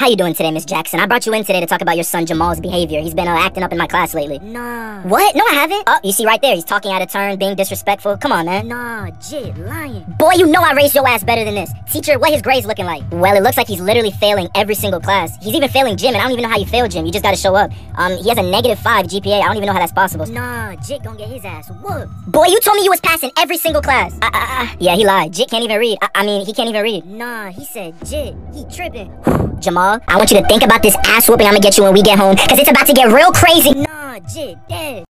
How you doing today, Miss Jackson? I brought you in today to talk about your son Jamal's behavior. He's been uh, acting up in my class lately. Nah. What? No, I haven't. Oh, you see right there. He's talking out of turn, being disrespectful. Come on, man. Nah, Jit, lying. Boy, you know I raised your ass better than this. Teacher, what his grades looking like? Well, it looks like he's literally failing every single class. He's even failing gym, and I don't even know how you fail gym. You just gotta show up. Um, he has a negative five GPA. I don't even know how that's possible. Nah, Jit gonna get his ass whooped. Boy, you told me you was passing every single class. Uh, uh, uh. Yeah, he lied. Jit can't even read. I, I mean, he can't even read. Nah, he said Jit. He tripping. Jamal, I want you to think about this ass whooping I'm gonna get you when we get home, cause it's about to get real crazy. Nah, Jit, dead.